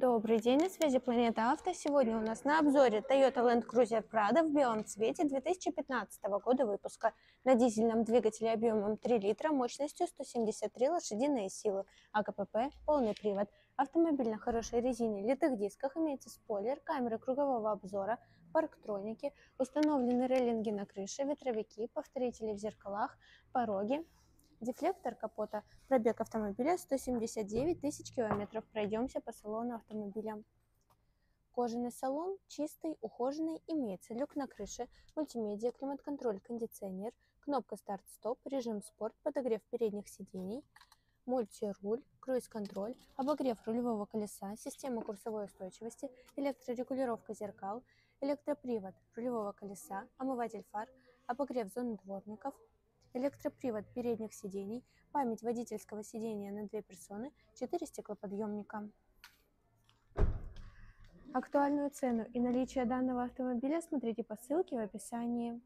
Добрый день, на связи Планета Авто. Сегодня у нас на обзоре Toyota Land Cruiser Prado в белом цвете 2015 года выпуска на дизельном двигателе объемом 3 литра мощностью 173 лошадиные силы, АКПП, полный привод. Автомобиль на хорошей резине, литых дисках, имеется спойлер, камеры кругового обзора, парктроники, установлены рейлинги на крыше, ветровики, повторители в зеркалах, пороги, Дефлектор капота. Пробег автомобиля 179 тысяч километров. Пройдемся по салону автомобиля. Кожаный салон чистый, ухоженный, имеется люк на крыше, мультимедиа, климат-контроль, кондиционер, кнопка старт-стоп, режим спорт, подогрев передних сидений, мультируль, круиз-контроль, обогрев рулевого колеса, система курсовой устойчивости, электрорегулировка зеркал, электропривод рулевого колеса, омыватель фар, обогрев зоны дворников, электропривод передних сидений, память водительского сидения на две персоны, 4 стеклоподъемника. Актуальную цену и наличие данного автомобиля смотрите по ссылке в описании.